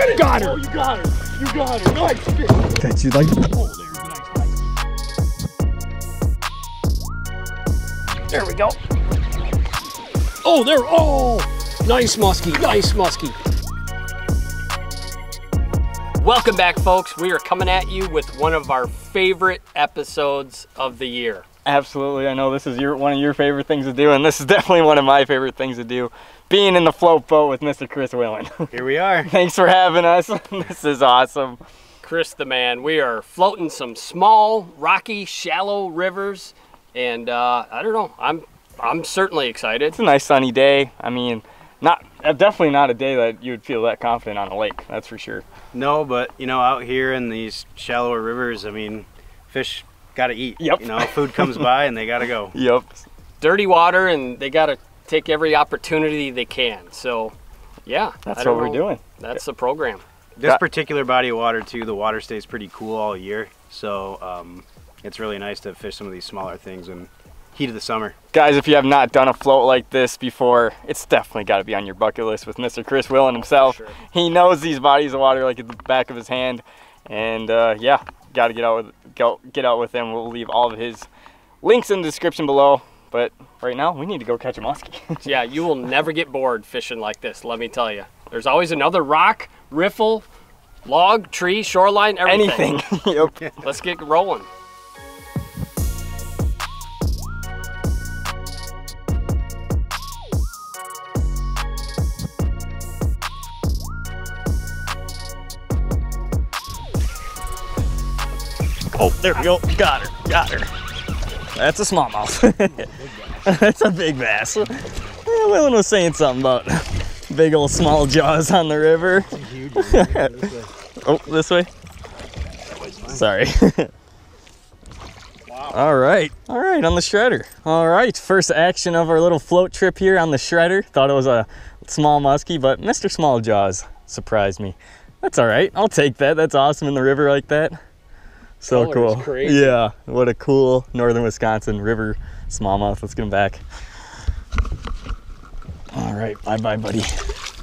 Get it! Got her. Oh, you got her. You got her. Nice fish. Bet you like Oh, there's a nice. There we go. Oh, there. Oh, nice muskie. Nice muskie. Welcome back, folks. We are coming at you with one of our favorite episodes of the year. Absolutely, I know this is your one of your favorite things to do, and this is definitely one of my favorite things to do. Being in the float boat with Mr. Chris Willen. Here we are. Thanks for having us. this is awesome. Chris the man. We are floating some small, rocky, shallow rivers, and uh, I don't know. I'm I'm certainly excited. It's a nice sunny day. I mean, not uh, definitely not a day that you would feel that confident on a lake. That's for sure. No, but you know, out here in these shallower rivers, I mean, fish gotta eat. Yep. You know, food comes by and they gotta go. Yep. Dirty water, and they got to take every opportunity they can. So, yeah, That's I don't what we're doing. That's the program. This Got- particular body of water too, the water stays pretty cool all year, so um, it's really nice to fish some of these smaller things in heat of the summer. Guys, if you have not done a float like this before, it's definitely got to be on your bucket list with Mr. Chris Willen himself. Sure. He knows these bodies of water like at the back of his hand, and uh, yeah, got to get out with go get out with him. We'll leave all of his links in the description below. But right now, we need to go catch a muskie. Yeah, you will never get bored fishing like this. Let me tell you. There's always another rock, riffle, log, tree, shoreline, everything. Anything. yep. Let's get rolling. Oh, there we go. Got her. Got her. That's a smallmouth. That's a big bass. Eh, Willen was saying something about big old small jaws on the river. oh, this way. Sorry. All right. All right, on the shredder. All right, first action of our little float trip here on the shredder. Thought it was a small muskie, but Mr. Small Jaws surprised me. That's all right. I'll take that. That's awesome in the river like that. So Color cool. Yeah, what a cool northern Wisconsin river smallmouth. Let's get him back. All right, bye bye, buddy.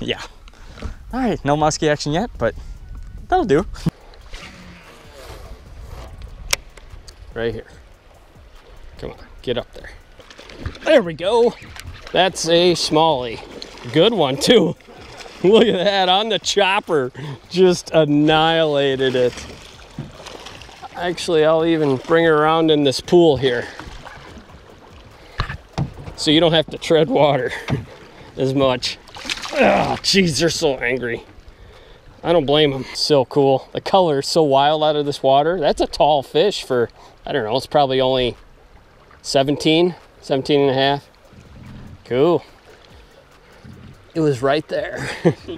Yeah. All right, no muskie action yet, but that'll do. Right here. Come on, get up there. There we go. That's a smallie. Good one, too. Look at that on the chopper. Just annihilated it. Actually, I'll even bring her around in this pool here. So you don't have to tread water as much. Oh, jeez, they're so angry. I don't blame them. So cool. The color is so wild out of this water. That's a tall fish for, I don't know, it's probably only 17, 17 and a half. Cool. It was right there.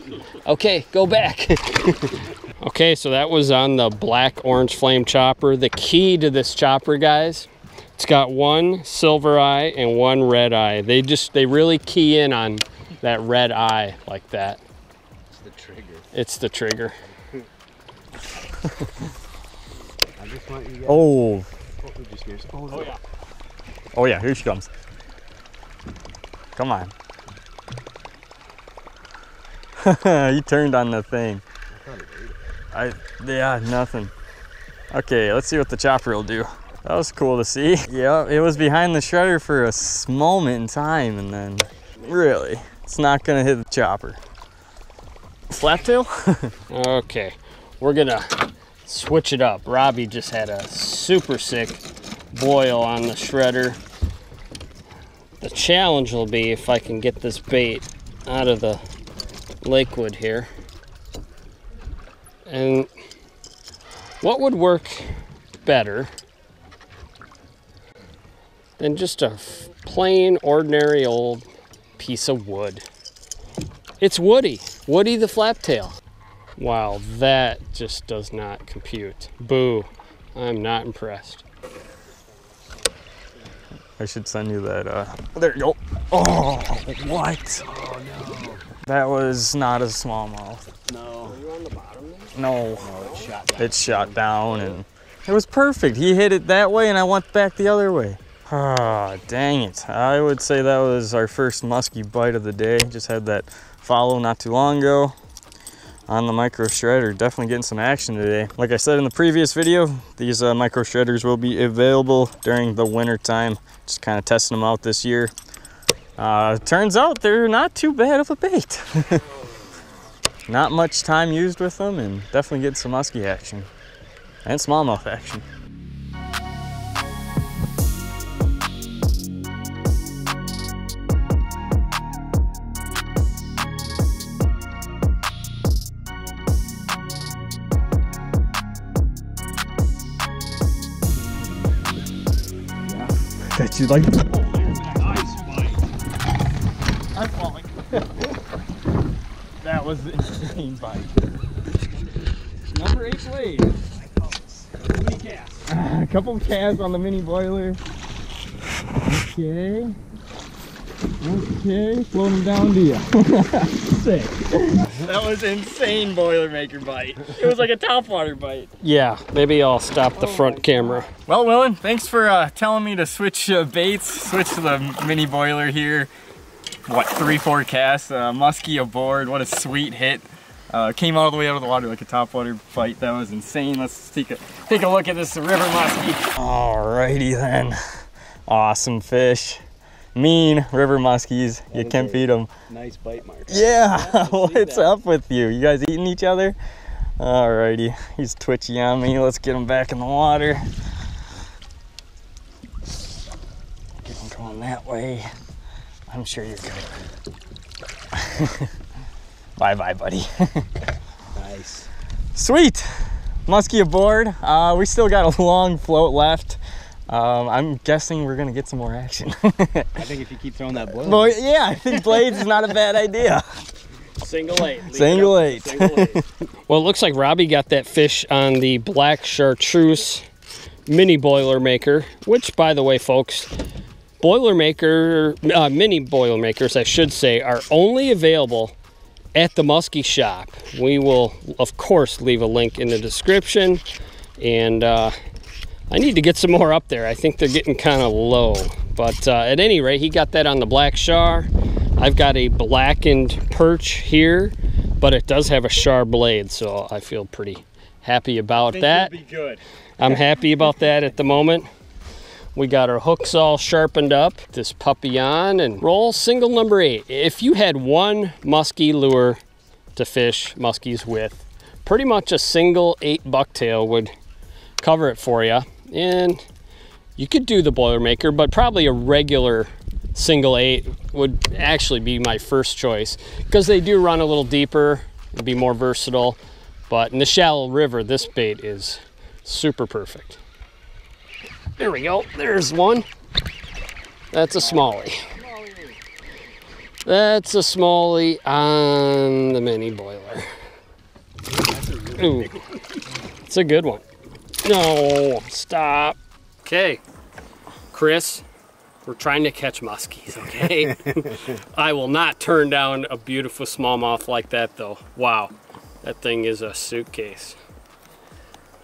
okay, go back. okay, so that was on the black orange flame chopper. The key to this chopper, guys, it's got one silver eye and one red eye. They just, they really key in on that red eye like that. It's the trigger. It's the trigger. I just want you guys. Oh, just. Oh, Oh, oh yeah. oh yeah, here she comes. Come on. you turned on the thing. I yeah, nothing. Okay, let's see what the chopper will do. That was cool to see. Yeah, it was behind the shredder for a moment in time, and then really, it's not gonna hit the chopper. Flat tail? Okay, we're gonna switch it up. Robbie just had a super sick boil on the shredder. The challenge will be if I can get this bait out of the lakewood here. And what would work better than just a plain, ordinary old piece of wood? It's Woody, Woody the flaptail. Wow, that just does not compute. Boo. I'm not impressed. I should send you that. Uh, there you go. Oh, what? Oh no. That was not a smallmouth. No. No, Oh, it shot down. it shot down and it was perfect. He hit it that way and I went back the other way. Ah, dang it. I would say that was our first musky bite of the day. Just had that follow not too long ago. on the micro shredder. Definitely getting some action today. Like I said in the previous video, these uh, micro shredders will be available during the winter time. Just kind of testing them out this year. Uh, turns out they're not too bad of a bait. not much time used with them and definitely get some muskie action and smallmouth action. that you like. I'm falling. that was insane bite. Number eight blade. Mini. A couple of casts on the mini boiler. Okay. Okay, floating down to you. Sick. That was insane Boilermaker bite. It was like a topwater bite. Yeah, maybe I'll stop the front camera. Well, Willen, thanks for uh, telling me to switch uh, baits, switch to the mini boiler here. What, three, four casts, uh, muskie aboard, what a sweet hit. Uh, came all the way out of the water like a topwater fight. That was insane. Let's take a, take a look at this river muskie. Alrighty then. Awesome fish. Mean river muskies. You can't beat them. Nice bite mark. Yeah, what's up with you? You guys eating each other? Alrighty, he's twitchy on me. Let's get him back in the water. Get him going that way. I'm sure you're good. bye bye, buddy. Nice. Sweet! Muskie aboard. Uh, we still got a long float left. Um, I'm guessing we're gonna get some more action. I think if you keep throwing that boil. Boy, yeah, I think blades is not a bad idea. Single eight. Single eight. Single eight. well, it looks like Robbie got that fish on the black chartreuse mini boiler maker, which, by the way, folks, boilermaker, uh, mini boilermakers, I should say, are only available at the Muskie shop. We will, of course, leave a link in the description. And uh, I need to get some more up there. I think they're getting kind of low. But uh, at any rate, he got that on the black char. I've got a blackened perch here, but it does have a char blade, so I feel pretty happy about that. be good. I'm happy about that at the moment. We got our hooks all sharpened up, this puppy on, and roll single number eight. If you had one muskie lure to fish muskies with, pretty much a single eight bucktail would cover it for you. And you could do the Boilermaker, but probably a regular single eight would actually be my first choice because they do run a little deeper and be more versatile. But in the shallow river, this bait is super perfect. There we go. There's one. That's a smallie. That's a smallie on the mini boiler. Ooh, it's a good one. No, stop. Okay, Chris, we're trying to catch muskies, okay? I will not turn down a beautiful smallmouth like that, though. Wow, that thing is a suitcase.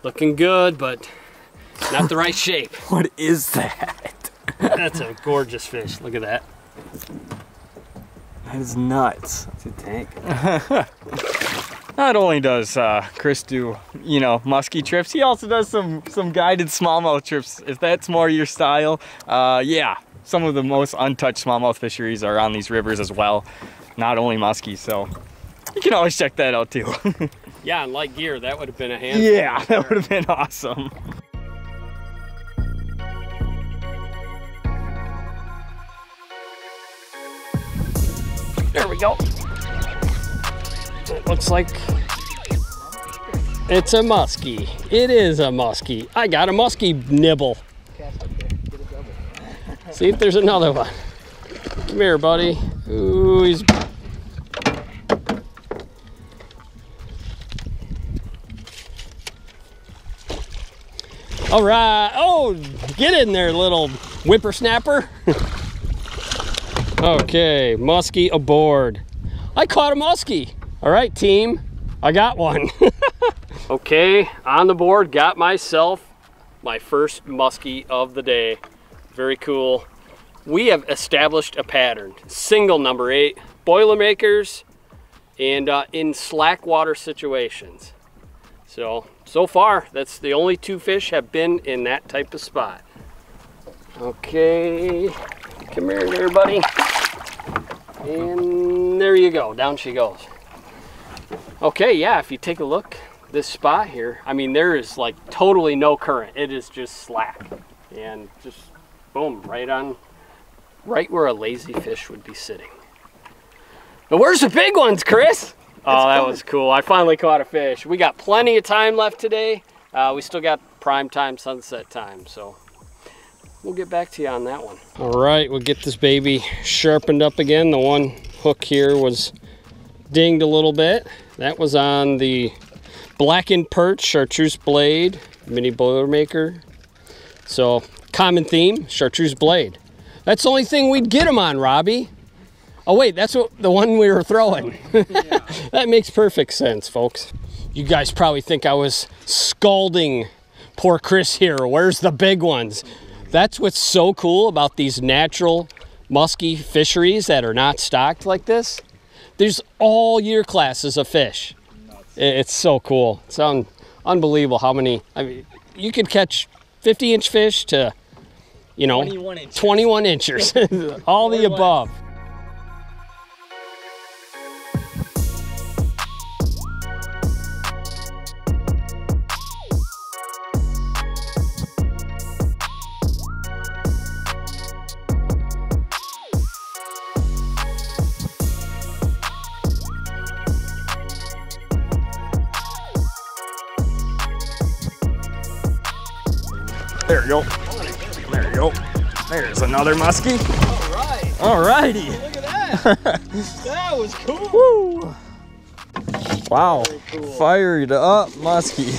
Looking good, but not the right shape. What is that? That's a gorgeous fish. Look at that. That is nuts. It's a tank. Not only does uh, Chris do, you know, musky trips, he also does some some guided smallmouth trips. If that's more your style, uh, yeah. Some of the most untouched smallmouth fisheries are on these rivers as well. Not only muskie, so you can always check that out too. Yeah, and light gear, that would have been a hand. yeah, that would have been awesome. Go. It looks like it's a muskie. It is a muskie. I got a muskie nibble. See if there's another one. Come here, buddy. Ooh, he's. All right. Oh, get in there, little whippersnapper. Okay, muskie aboard. I caught a muskie. All right, team, I got one. okay, on the board, got myself my first muskie of the day. Very cool. We have established a pattern. Single number eight, Boilermakers, and uh, in slack water situations. So, so far, that's the only two fish have been in that type of spot. Okay, come here there, buddy. And there you go, down she goes. Okay, yeah, if you take a look, this spot here, I mean, there is like totally no current. It is just slack. And just boom, right on, right where a lazy fish would be sitting. But where's the big ones, Chris? Oh, that was cool. I finally caught a fish. We got plenty of time left today. Uh, we still got prime time, sunset time, so we'll get back to you on that one. All right, we'll get this baby sharpened up again. The one hook here was dinged a little bit. That was on the blackened perch chartreuse blade mini boilermaker. So common theme, chartreuse blade. That's the only thing we'd get them on, Robbie. Oh wait, that's what the one we were throwing. that makes perfect sense, folks. You guys probably think I was scalding poor Chris here. Where's the big ones? That's what's so cool about these natural musky fisheries that are not stocked like this. There's all year classes of fish. It's so cool. It's un unbelievable how many. I mean, you could catch 50 inch fish to, you know, 21 inches. 21 inches. all the above. There you go. There you go. There's another muskie. All right. All righty. Look at that. that was cool. Woo. Wow. cool. Fired up muskie.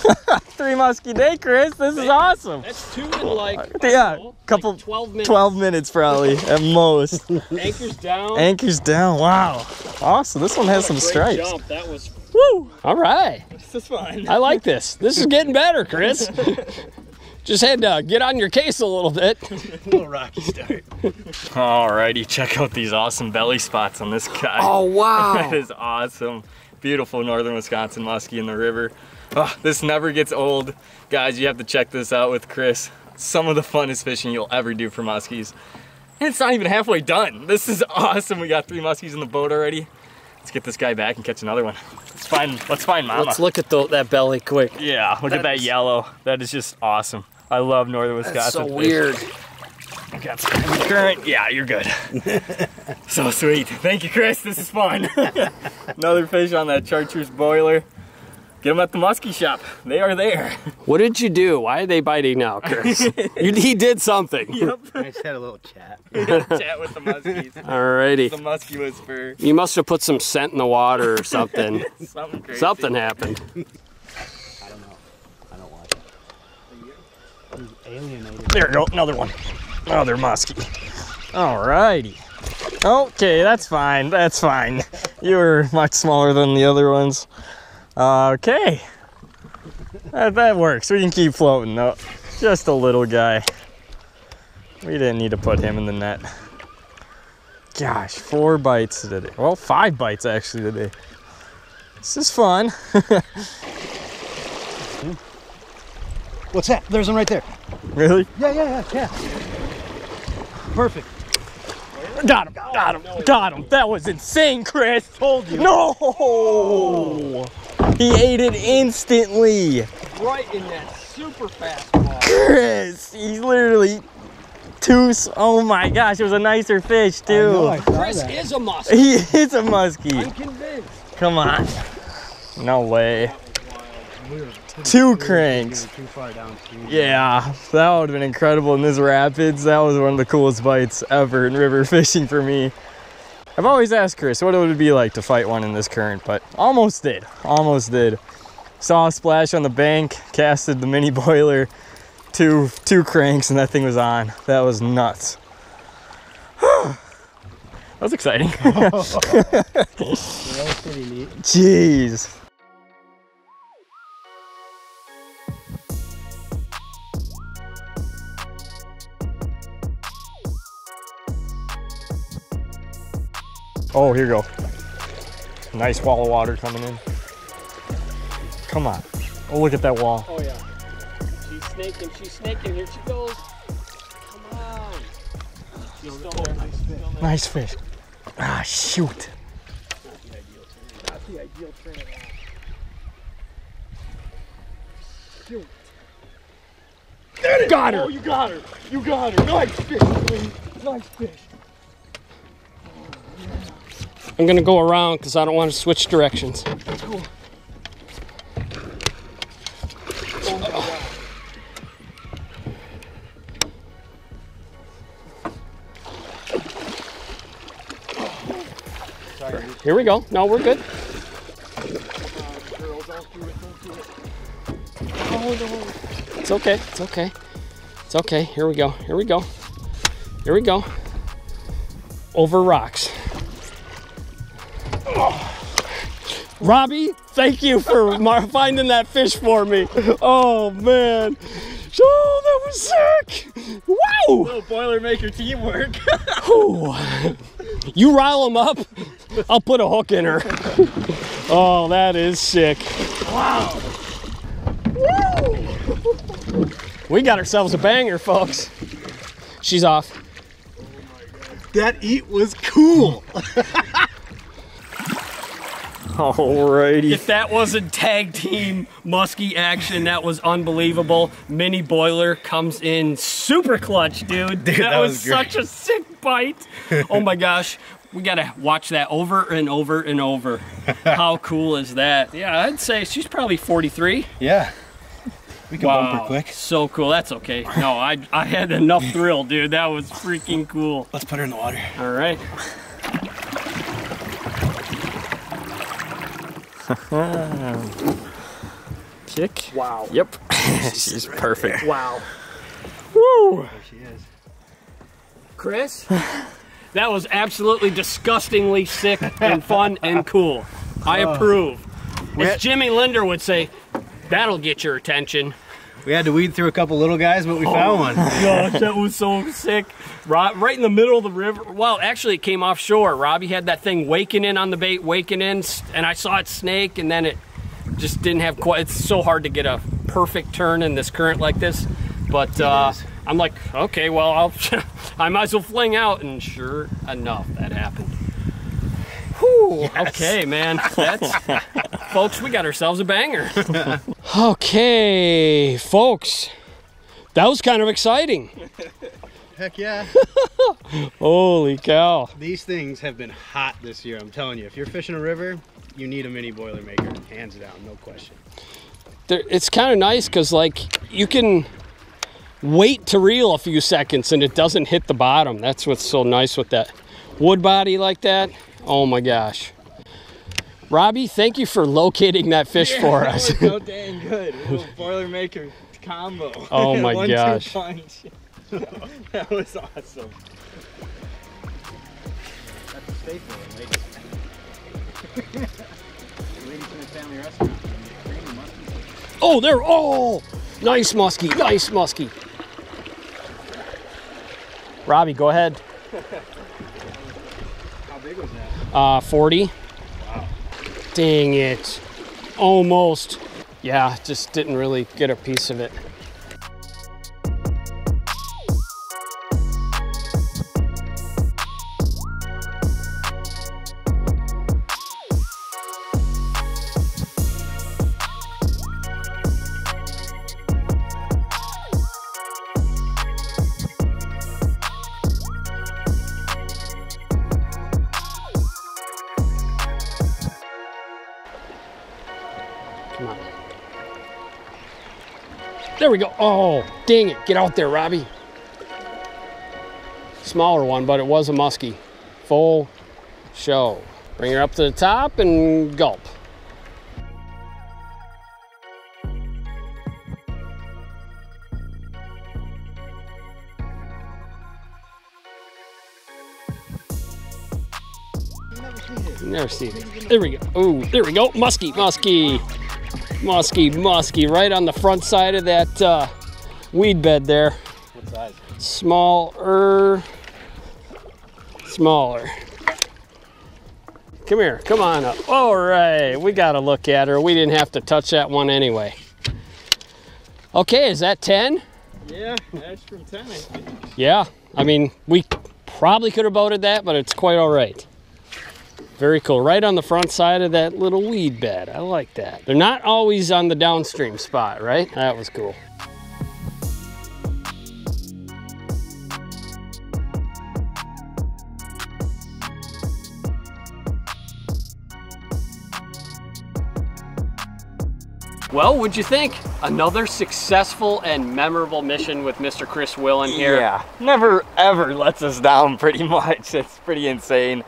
Three muskie day, Chris. This is awesome. That's two in like Yeah, know, like couple- 12 minutes. 12 minutes probably at most. Anchors down. Anchors down. Wow. Awesome. This one has some What a great stripes. Jump. That was Woo. all right. This is fun. I like this. This is getting better, Chris. Just had to get on your case a little bit. a little rocky start. Alrighty, check out these awesome belly spots on this guy. Oh wow. That is awesome. Beautiful northern Wisconsin muskie in the river. Oh, this never gets old. Guys, you have to check this out with Chris. Some of the funnest fishing you'll ever do for muskies. And it's not even halfway done. This is awesome. We got three muskies in the boat already. Let's get this guy back and catch another one. Let's find, let's find mama. Let's look at the, that belly quick. yeah, look at that That's- yellow. That is just awesome. I love northern Wisconsin. That's so fish. weird. Got some heavy current. Yeah, you're good. so sweet. Thank you, Chris. This is fun. Another fish on that chartreuse boiler. Get them at the muskie shop. They are there. What did you do? Why are they biting now, Chris? you, he did something. Yep. I just had a little chat. Chat with the muskies. Alrighty. The muskie whisperer. You must have put some scent in the water or something. Something crazy. something happened. I don't know. I don't watch it. He's alienated. There you go. Another one. Another muskie. Alrighty. Okay, that's fine. That's fine. You were much smaller than the other ones. Okay. That, that works. We can keep floating though. Just a little guy. We didn't need to put him in the net. Gosh, four bites today. Well, five bites actually today. This is fun. What's that? There's one right there. really? Yeah, yeah, yeah, yeah. Perfect. Got him. Got him. Got him. That was insane, Chris. Told you. No! He ate it instantly. Right in that super fast ball. Chris, he's literally two. s- Oh my gosh, it was a nicer fish I know, too. I Chris that. is a muskie. He is a muskie. I'm convinced. Come on. No way. We Two cranks. Too far downstream. Yeah, that would have been incredible in this rapids. That was one of the coolest bites ever in river fishing for me. I've always asked Chris what it would be like to fight one in this current, but almost did. Almost did. Saw a splash on the bank, casted the mini boiler, two two cranks, and that thing was on. That was nuts. that was exciting. That was pretty neat. Jeez. Oh, here you go. Nice wall of water coming in. Come on. Oh, look at that wall. Oh yeah. She's snaking. She's snaking. Here she goes. Come on. She's still there. Still there. Nice fish. Ah, shoot. Not the ideal turn at all. Shoot. Got her. Oh, you got her. You got her. Nice fish, Lee. Nice fish. I'm gonna go around because I don't want to switch directions. Here we go. No, we're good. It's okay. It's okay. It's okay. Here we go. Here we go. Here we go. Over rocks. Robbie, thank you for mar- finding that fish for me. Oh man, oh that was sick! Wow! Little Boilermaker teamwork. You rile them up, I'll put a hook in her. Oh, that is sick. Wow! Woo! We got ourselves a banger, folks. She's off. That eat was cool. Alrighty. If that wasn't tag team muskie action, that was unbelievable. Mini boiler comes in super clutch, dude. that, that was, was such a sick bite. oh my gosh. We gotta watch that over and over and over. How cool is that? Yeah, I'd say she's probably 43. Yeah. We can bump her quick. so cool. That's okay. No, I I had enough thrill, dude. That was freaking cool. Let's put her in the water. All right. Kick. Wow. Yep. She's perfect. Wow. Woo. There she is. Chris, that was absolutely disgustingly sick and fun and cool. I oh. approve. As Jimmy Linder would say, that'll get your attention. We had to weed through a couple little guys, but we found one. Gosh, that was so sick. Right, right in the middle of the river. Well, actually, it came offshore. Robbie had that thing waking in on the bait, waking in, and I saw it snake, and then it just didn't have quite. It's so hard to get a perfect turn in this current like this. But uh. I'm like, okay, well, I'll, I might as well fling out, and sure enough, that happened. Whew, Okay, man. That's, folks, we got ourselves a banger. okay, folks. That was kind of exciting. Heck yeah. Holy cow. These things have been hot this year, I'm telling you. If you're fishing a river, you need a mini Boilermaker, hands down, no question. There, it's kind of nice because, like, you can wait to reel a few seconds and it doesn't hit the bottom. That's what's so nice with that wood body like that. Oh my gosh. Robbie, thank you for locating that fish for us. That was so dang good. A little Boilermaker combo. Oh my One-two gosh. that was awesome. That's a staple in Vegas. Ladies in a family restaurant. Musky. Oh, there. Oh, nice muskie. Nice muskie. Robbie, go ahead. How big was that? Uh, 40. Dang it. Almost. Yeah, just didn't really get a piece of it. There we go. Oh, dang it. Get out there, Robbie. Smaller one, but it was a muskie. Full show. Bring her up to the top and gulp. Never seen it. There we go. Oh, there we go. Muskie, muskie. Muskie, muskie, right on the front side of that uh, weed bed there. What size? Smaller, smaller. Come here. Come on up. All right. We got to look at her. We didn't have to touch that one anyway. Okay, is that 10? Yeah, that's from 10, I think. Yeah. I mean, we probably could have boated that, but it's quite all right. Very cool. Right on the front side of that little weed bed. I like that. They're not always on the downstream spot, right? That was cool. Well, what'd you think? Another successful and memorable mission with Mr. Chris Willen here. Yeah, never ever lets us down pretty much. It's pretty insane.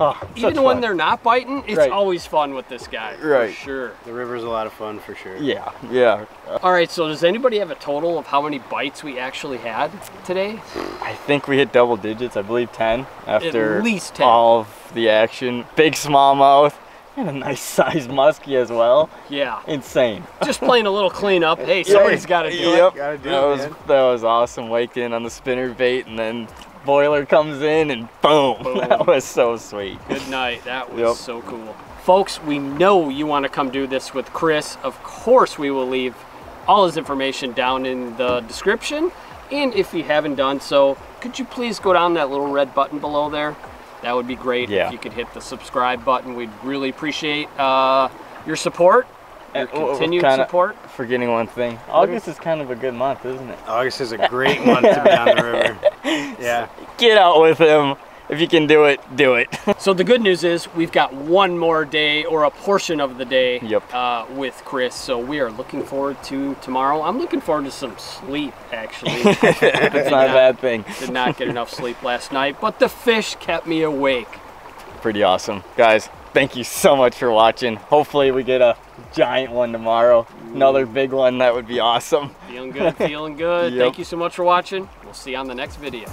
Oh, Even when fun. they're not biting, it's Right. always fun with this guy. Right. For sure. The river's a lot of fun for sure. Yeah, yeah. All right, so does anybody have a total of how many bites we actually had today? I think we hit double digits. I believe 10 after At least 10. all of the action. Big smallmouth and a nice sized muskie as well. Yeah. Insane. Just playing a little cleanup. Hey, somebody's got to do yep. it. Gotta do that it, was man. that was awesome. Waked in on the spinner bait and then boiler comes in and boom. Boom. that was so sweet. Good night. That was Yep. so cool. Folks, we know you want to come do this with Chris. Of course, we will leave all his information down in the description. And if you haven't done so, could you please go down that little red button below there? That would be great Yeah. if you could hit the subscribe button. We'd really appreciate uh, your support, your And, continued kinda- support. Forgetting one thing. August is kind of a good month, isn't it? August is a great month to be on the river. Yeah. Get out with him. If you can do it, do it. So the good news is we've got one more day or a portion of the day Yep. uh, with Chris. So we are looking forward to tomorrow. I'm looking forward to some sleep actually. it's not a bad thing. Did not get enough sleep last night, but the fish kept me awake. Pretty awesome. Guys, thank you so much for watching. Hopefully we get a giant one tomorrow. Another big one, that would be awesome. Feeling good, feeling good. Yep. Thank you so much for watching. We'll see you on the next video.